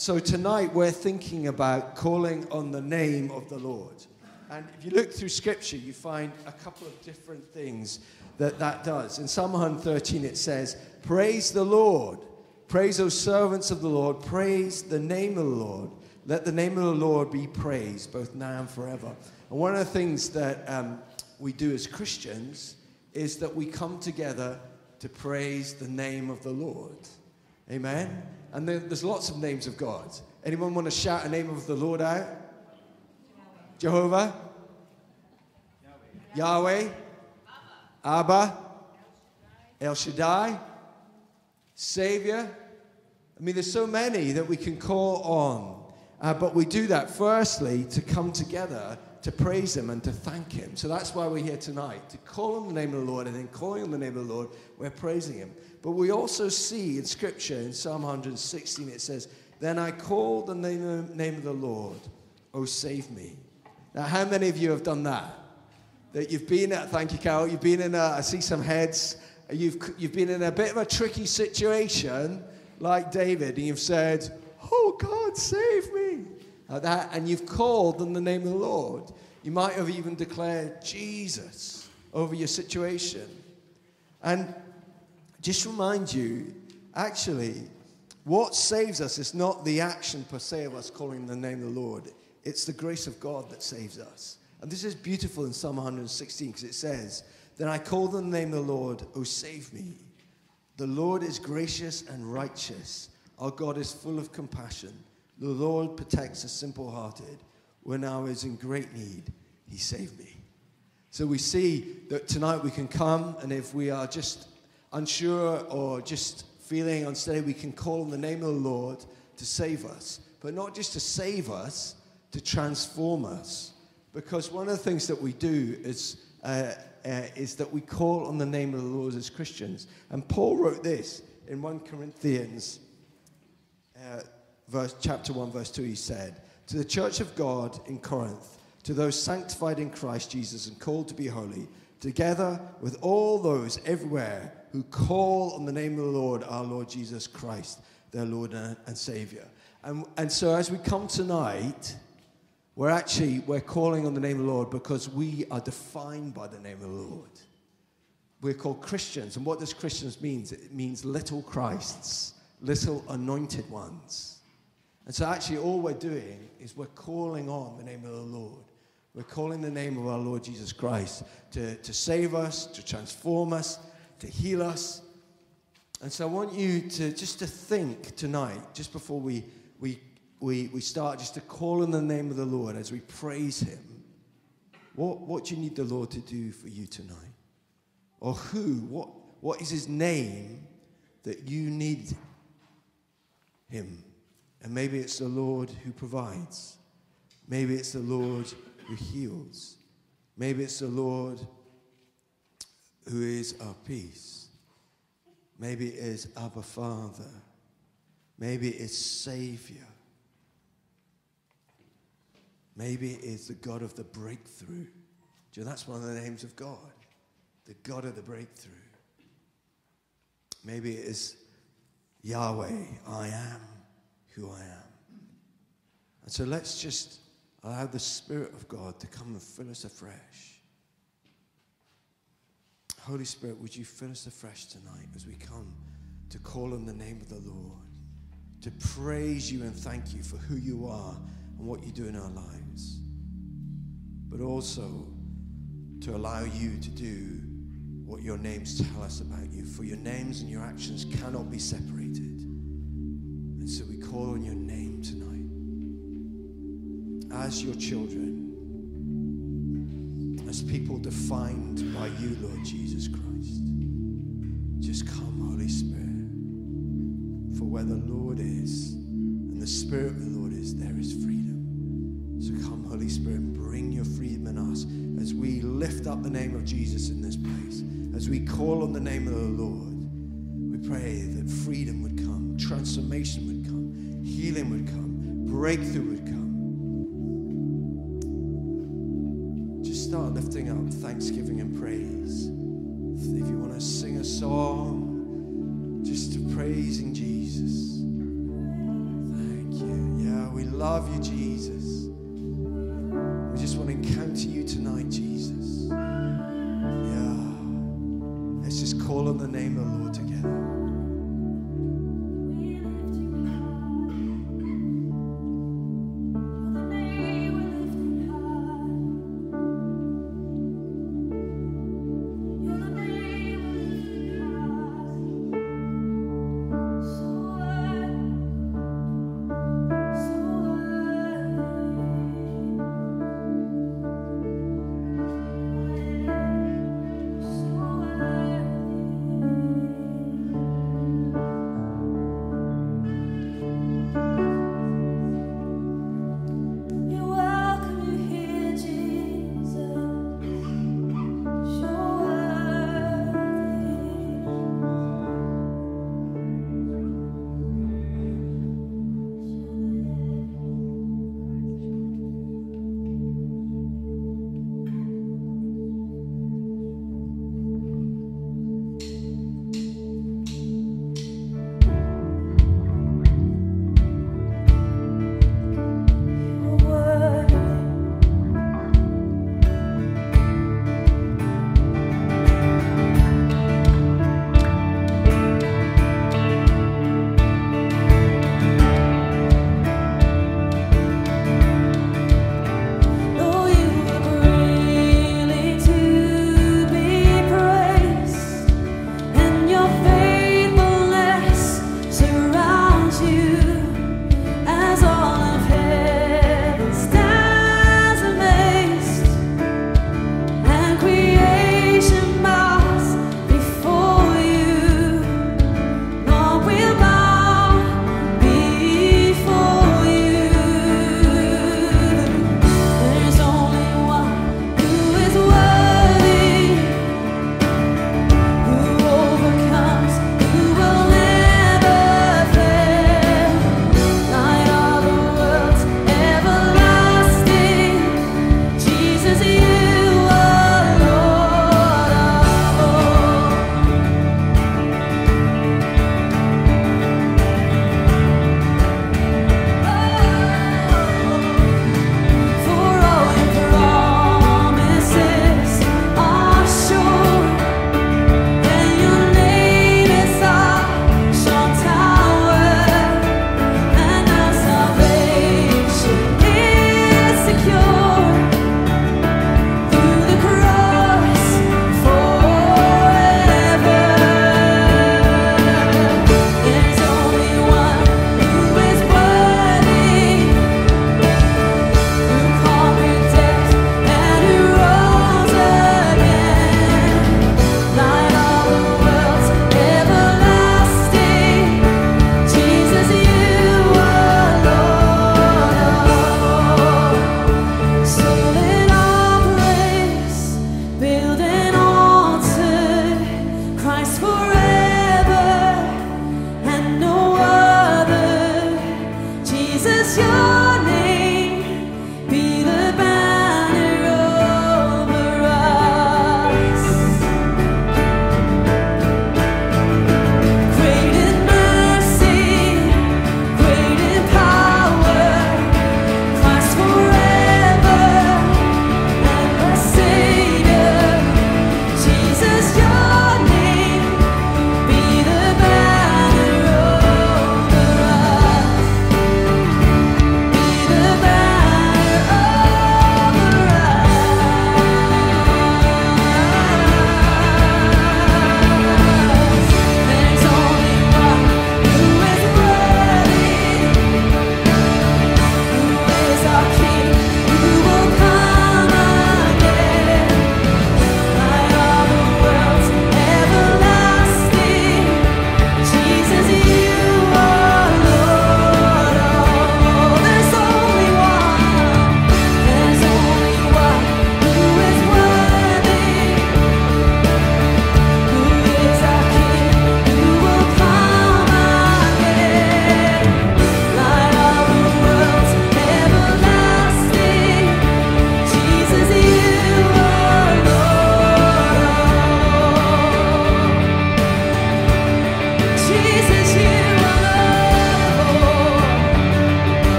so tonight we're thinking about calling on the name of the Lord. And if you look through scripture, you find a couple of different things that that does. In Psalm 113, it says, Praise the Lord. Praise O servants of the Lord. Praise the name of the Lord. Let the name of the Lord be praised, both now and forever. And one of the things that um, we do as Christians is that we come together to praise the name of the Lord. Amen? And there, there's lots of names of God. Anyone want to shout a name of the Lord out? Jehovah? Yahweh? Abba? El Shaddai? Savior? I mean, there's so many that we can call on. Uh, but we do that firstly to come together to praise Him and to thank Him. So that's why we're here tonight to call on the name of the Lord, and then calling on the name of the Lord, we're praising Him. But we also see in Scripture, in Psalm 116, it says, Then I called the name, name of the Lord, oh, save me. Now, how many of you have done that? That you've been at, thank you, Carol, you've been in a, I see some heads, you've, you've been in a bit of a tricky situation, like David, and you've said, Oh, God, save me. Like that, and you've called on the name of the Lord. You might have even declared Jesus over your situation. And just remind you, actually, what saves us is not the action per se of us calling the name of the Lord. It's the grace of God that saves us. And this is beautiful in Psalm 116 because it says, Then I called on the name of the Lord, oh, save me. The Lord is gracious and righteous. Our God is full of compassion. The Lord protects the simple hearted. When I was in great need, he saved me. So we see that tonight we can come, and if we are just unsure or just feeling unsteady, we can call on the name of the Lord to save us. But not just to save us, to transform us. Because one of the things that we do is, uh, uh, is that we call on the name of the Lord as Christians. And Paul wrote this in 1 Corinthians uh, verse, chapter 1, verse 2. He said, To the church of God in Corinth, to those sanctified in Christ Jesus and called to be holy, together with all those everywhere who call on the name of the Lord, our Lord Jesus Christ, their Lord and, Savior. And, and so as we come tonight, we're actually, we're calling on the name of the Lord because we are defined by the name of the Lord. We're called Christians. And what does Christians mean? It means little Christs, little anointed ones. And so actually all we're doing is we're calling on the name of the Lord. We're calling the name of our Lord Jesus Christ to, to save us, to transform us, to heal us. And so I want you to just to think tonight, just before we, we, we, we start, just to call on the name of the Lord as we praise Him. What, what do you need the Lord to do for you tonight? Or who? What, what is His name that you need Him? And maybe it's the Lord who provides. Maybe it's the Lord who heals. Maybe it's the Lord who is our peace. Maybe it is Abba Father. Maybe it's Savior. Maybe it's the God of the breakthrough. You know, that's one of the names of God, the God of the breakthrough. Maybe it is Yahweh, I am who I am. And so let's just allow the Spirit of God to come and fill us afresh. Holy Spirit, would you fill us afresh tonight as we come to call on the name of the Lord, to praise you and thank you for who you are and what you do in our lives, but also to allow you to do what your names tell us about you, for your names and your actions cannot be separated. And so we call on your name tonight as your children, as people defined by you, Lord Jesus Christ. Just come, Holy Spirit. For where the Lord is and the Spirit of the Lord is, there is freedom. So come, Holy Spirit, and bring your freedom in us as we lift up the name of Jesus in this place, as we call on the name of the Lord. We pray that freedom would come, transformation would come, healing would come, breakthrough would thanksgiving and praise. If you want to sing a song, just to praising Jesus. Thank you. Yeah, we love you, Jesus.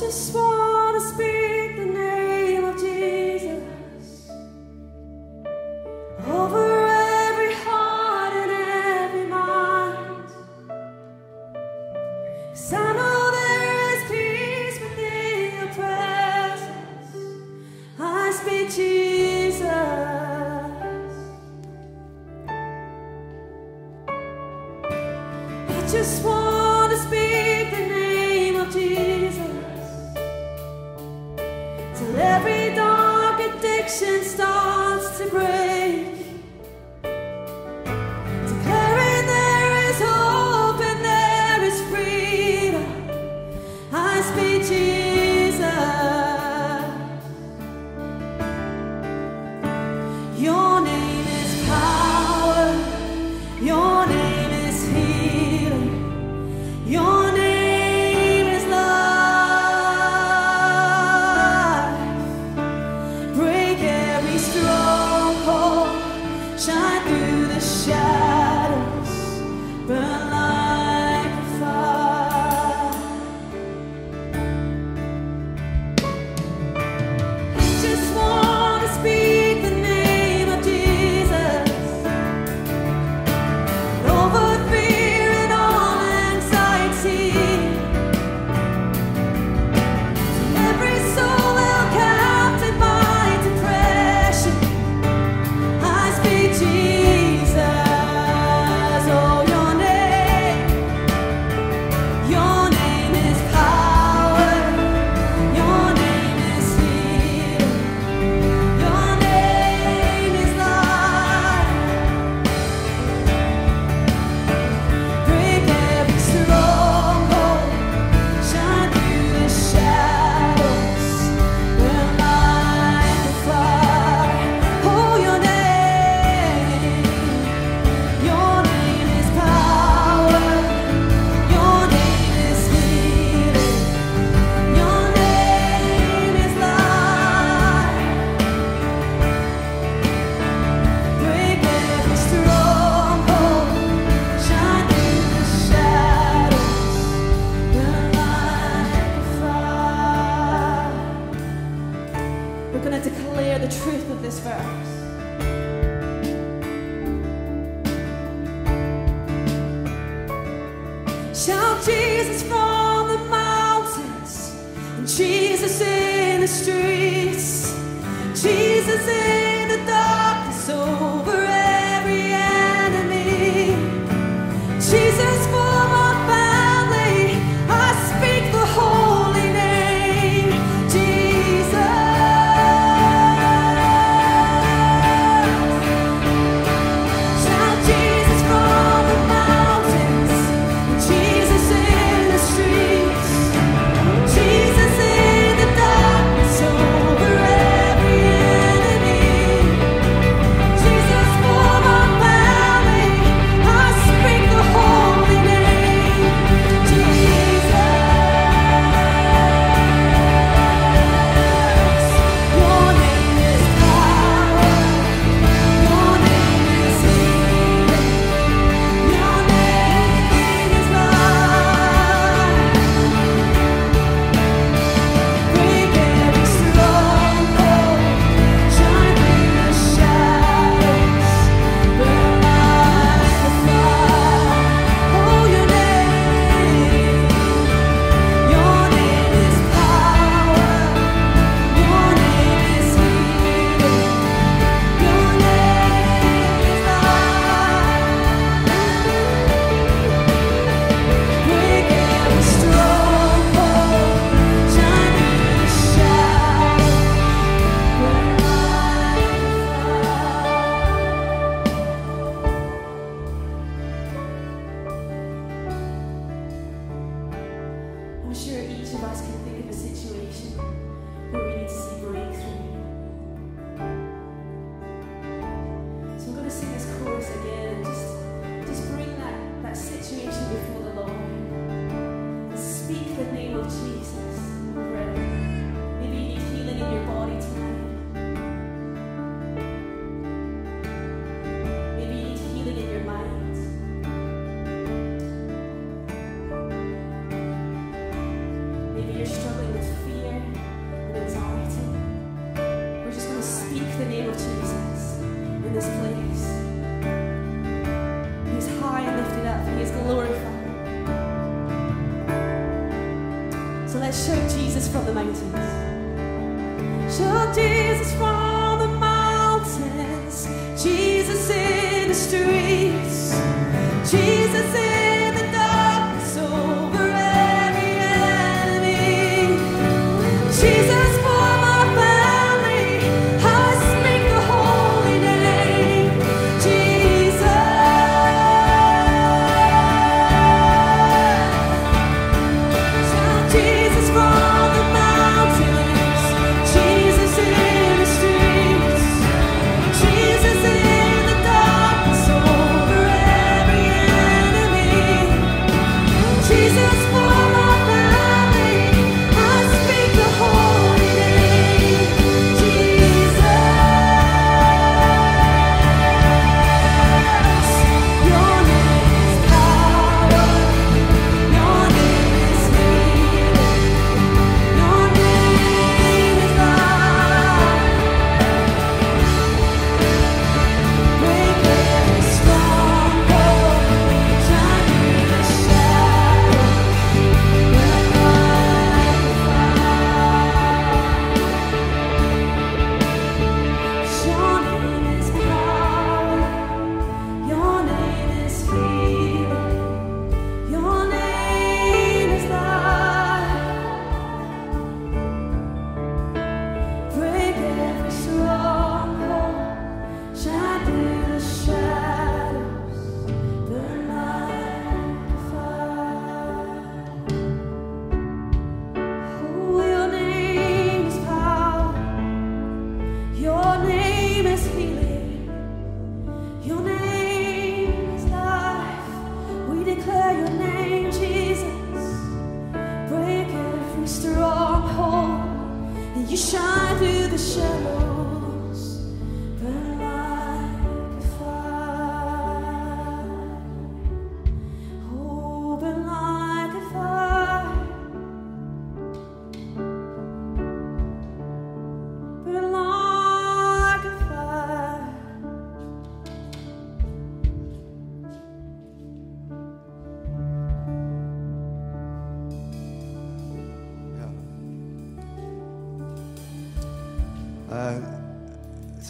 Just want to speak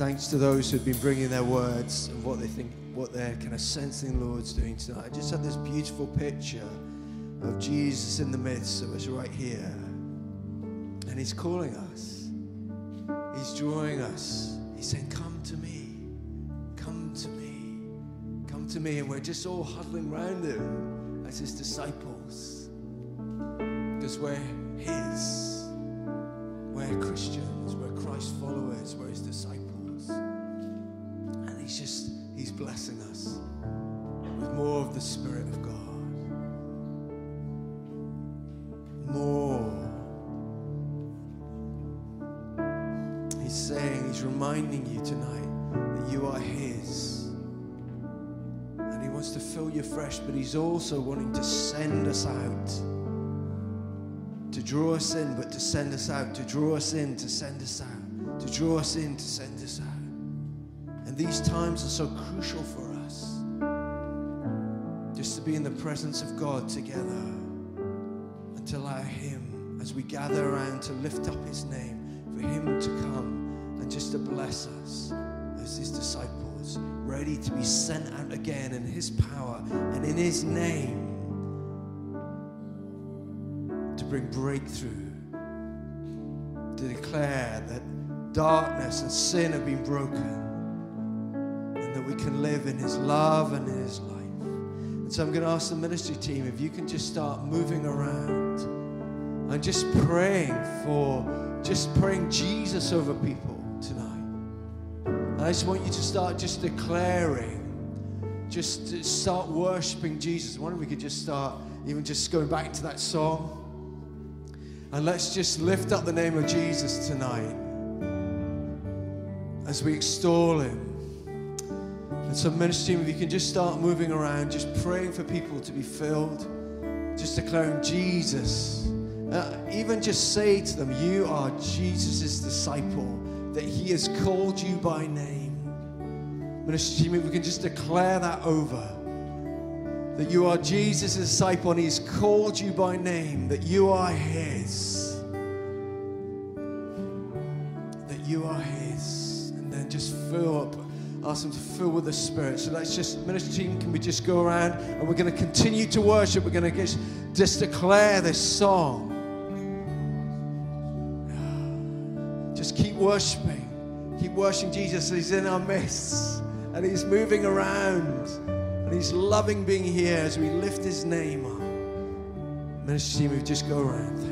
thanks to those who've been bringing their words and what they think, what they're kind of sensing the Lord's doing tonight. I just had this beautiful picture of Jesus in the midst of us right here. And He's calling us, He's drawing us. He's saying, Come to me, come to me, come to me. And we're just all huddling around Him as His disciples because we're His. We're Christians, reminding you tonight that you are his. And he wants to fill you fresh, but he's also wanting to send us out to draw us in, but to send us out, to draw us in, to send us out, to draw us in, to send us out. And these times are so crucial for us. Just to be in the presence of God together and to allow Him, as we gather around to lift up His name, for Him to come just to bless us as His disciples, ready to be sent out again in His power and in His name to bring breakthrough, to declare that darkness and sin have been broken, and that we can live in His love and in His life. And so I'm going to ask the ministry team if you can just start moving around and just praying for, just praying Jesus over people I just want you to start just declaring just start worshiping Jesus. Why don't we could just start even just going back to that song? And let's just lift up the name of Jesus tonight as we extol him. And so, ministry, if you can just start moving around, just praying for people to be filled, just declaring Jesus. Uh, even just say to them, You are Jesus' disciple, that he has called you by name. Ministry team, if we can just declare that over that you are Jesus' disciple and he's called you by name, that you are his. That you are his. And then just fill up, ask him to fill with the Spirit. So let's just, ministry team, can we just go around and we're going to continue to worship. We're going to just, just declare this song. Just keep worshiping. Keep worshiping Jesus. He's in our midst and He's moving around and He's loving being here as we lift His name up. Ministry team, we just go around.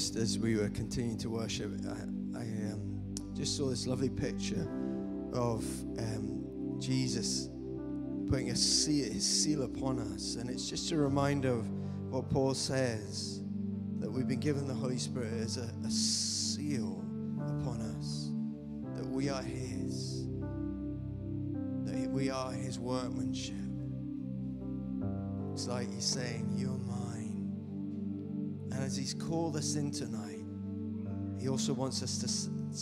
just as we were continuing to worship, I, I um, just saw this lovely picture of um, Jesus putting a seal, his seal upon us. And it's just a reminder of what Paul says that we've been given the Holy Spirit as a, a seal upon us, that we are his, that we are his workmanship. It's like he's saying, You're mine. And as He's called us in tonight, He also wants us to,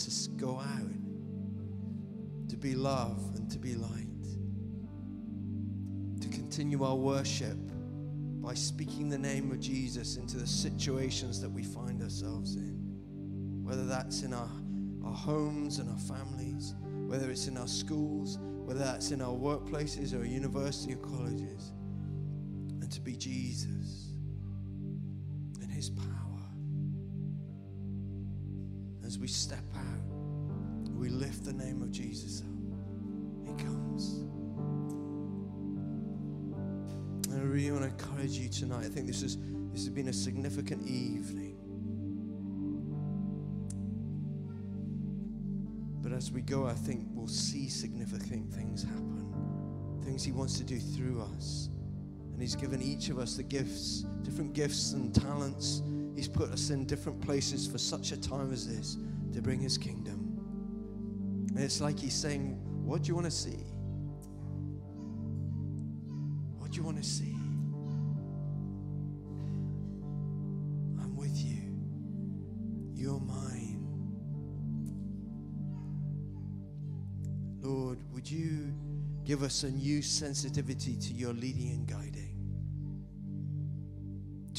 to go out, to be love and to be light, to continue our worship by speaking the name of Jesus into the situations that we find ourselves in, whether that's in our, our homes and our families, whether it's in our schools, whether that's in our workplaces or university or colleges, and to be Jesus his power. As we step out, we lift the name of Jesus up. He comes. And I really want to encourage you tonight. I think this is this has been a significant evening. But as we go, I think we'll see significant things happen. Things He wants to do through us. And He's given each of us the gifts, different gifts and talents. He's put us in different places for such a time as this to bring His kingdom. And it's like He's saying, What do you want to see? What do you want to see? I'm with you. You're mine. Lord, would you give us a new sensitivity to your leading and guiding?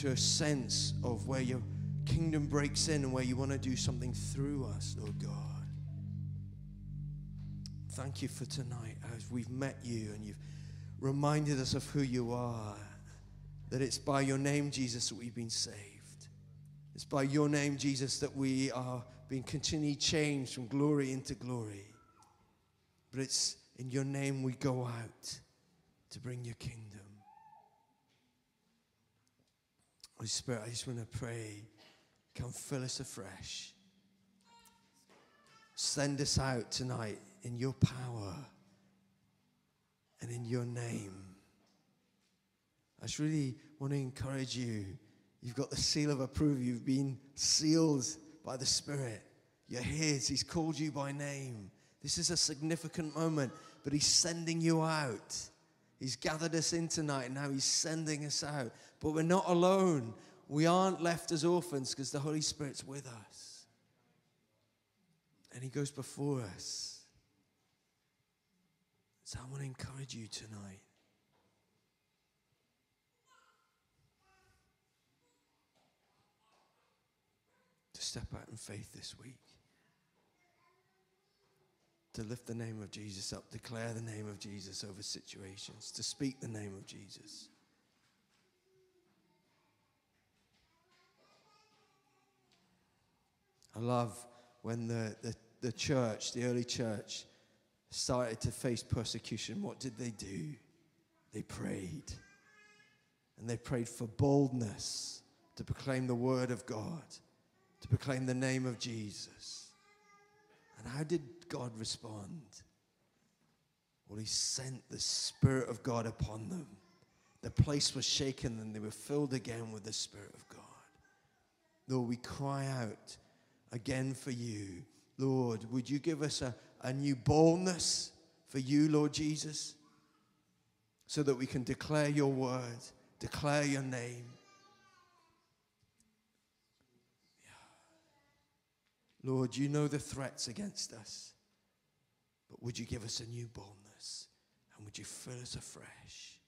To a sense of where your kingdom breaks in and where you want to do something through us, Lord God. Thank you for tonight as we've met you and you've reminded us of who you are. That it's by your name, Jesus, that we've been saved. It's by your name, Jesus, that we are being continually changed from glory into glory. But it's in your name we go out to bring your kingdom. Holy Spirit, I just want to pray. Come fill us afresh. Send us out tonight in your power and in your name. I just really want to encourage you. You've got the seal of approval. You've been sealed by the Spirit. You're His. He's called you by name. This is a significant moment, but He's sending you out. He's gathered us in tonight, and now He's sending us out. But we're not alone. We aren't left as orphans because the Holy Spirit's with us. And He goes before us. So I want to encourage you tonight. To step out in faith this week. To lift the name of Jesus up, declare the name of Jesus over situations, to speak the name of Jesus. I love when the, the, the church, the early church, started to face persecution, what did they do? They prayed. And they prayed for boldness to proclaim the word of God, to proclaim the name of Jesus. And how did God respond? Well, He sent the Spirit of God upon them. The place was shaken and they were filled again with the Spirit of God. Lord, we cry out again for you. Lord, would you give us a, a new boldness for you, Lord Jesus, so that we can declare your word, declare your name. Lord, you know the threats against us, but would you give us a new boldness and would you fill us afresh?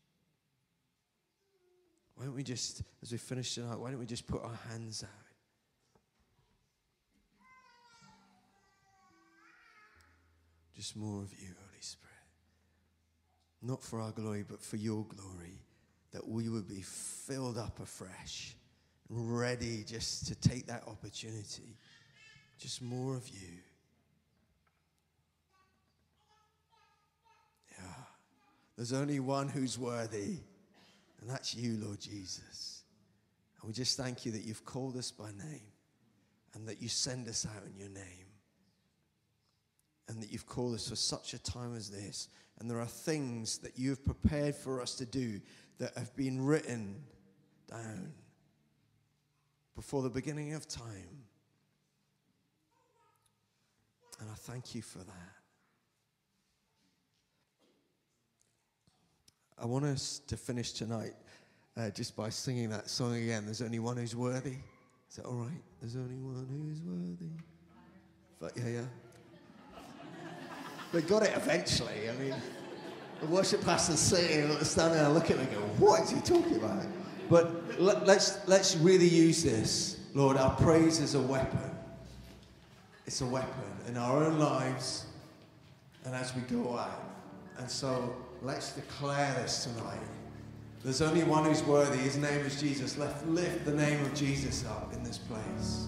Why don't we just, as we finish tonight, why don't we just put our hands out? Just more of you, Holy Spirit. Not for our glory, but for your glory, that we would be filled up afresh, ready just to take that opportunity. Just more of you. There's only one who's worthy, and that's you, Lord Jesus. And we just thank you that you've called us by name and that you send us out in your name and that you've called us for such a time as this. And there are things that you have prepared for us to do that have been written down before the beginning of time. And I thank you for that. I want us to finish tonight uh, just by singing that song again. There's only one who's worthy. Is that all right? There's only one who's worthy. But yeah, yeah. they got it eventually. I mean, the worship pastor's sitting, standing there looking and go, what is he talking about? But let, let's, let's really use this. Lord, our praise is a weapon. It's a weapon in our own lives and as we go out. And so let's declare this tonight. There's only one who's worthy. His name is Jesus. Let's lift the name of Jesus up in this place.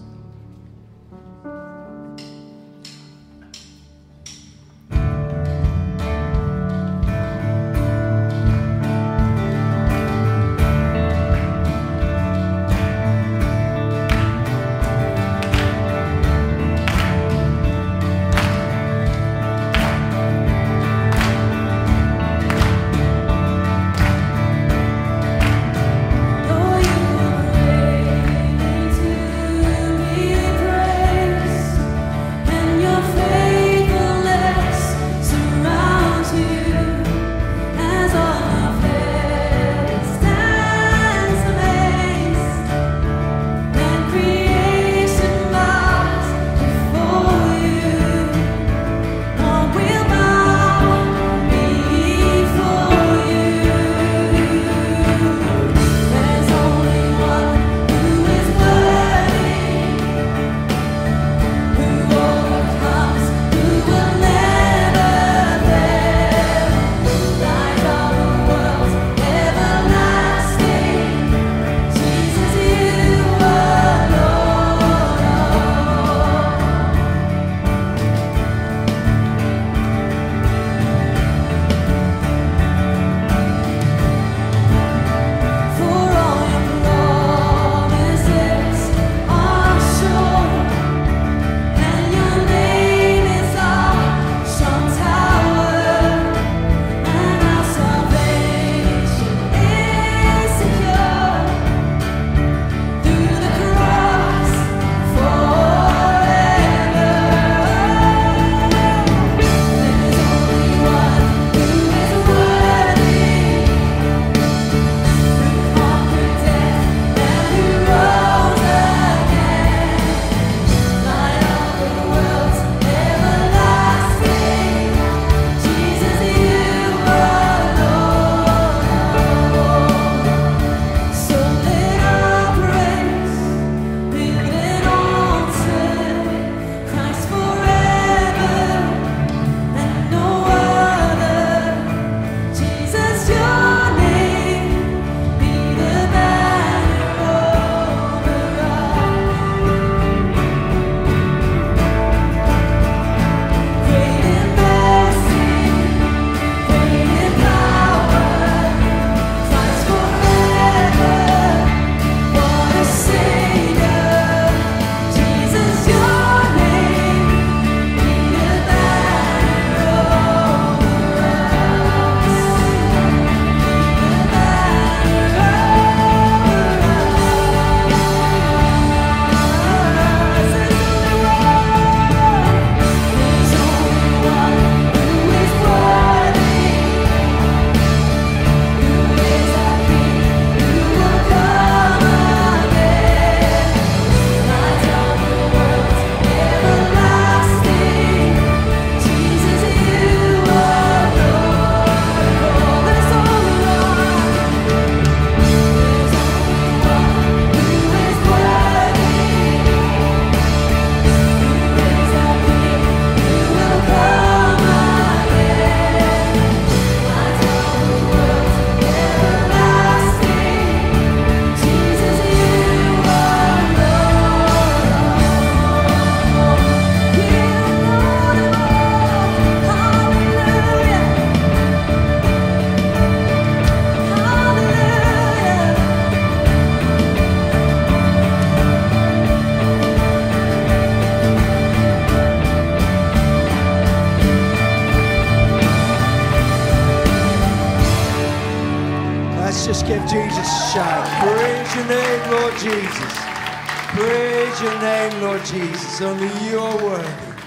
Only you are worthy.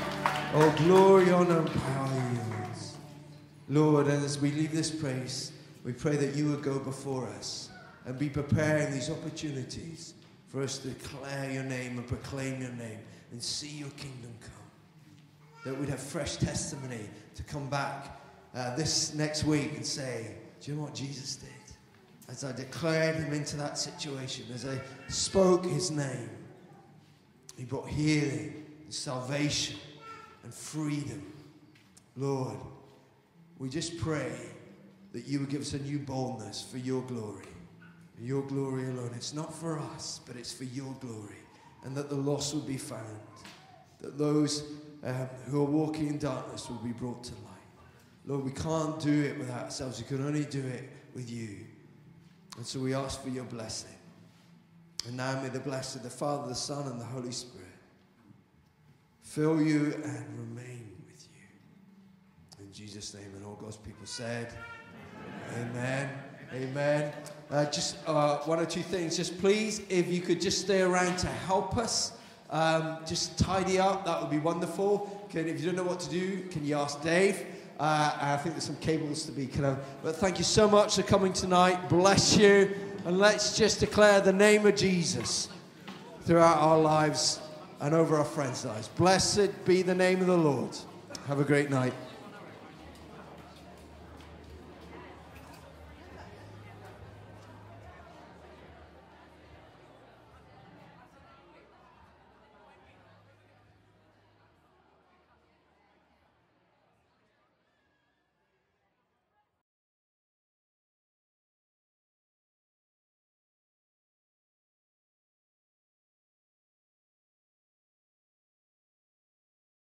Oh, glory, honor, and power yours. Lord, and as we leave this place, we pray that you would go before us and be preparing these opportunities for us to declare your name and proclaim your name and see your kingdom come. that we'd have fresh testimony to come back uh, this next week and say, Do you know what Jesus did? As I declared him into that situation, as I spoke his name, he brought healing, and salvation, and freedom. Lord, we just pray that you would give us a new boldness for your glory. Your glory alone. It's not for us, but it's for your glory. And that the lost will be found. That those um, who are walking in darkness will be brought to light. Lord, we can't do it without ourselves. We can only do it with you. And so we ask for your blessing. And now may the blessing of the Father, the Son, and the Holy Spirit fill you and remain with you. In Jesus' name, and all God's people said, Amen. Amen. Uh, just uh, one or two things. Just please, if you could just stay around to help us, um, just tidy up, that would be wonderful. Can, if you don't know what to do, can you ask Dave? Uh, I think there's some cables to be kind of. But thank you so much for coming tonight. Bless you. And let's just declare the name of Jesus throughout our lives and over our friends' lives. Blessed be the name of the Lord. Have a great night.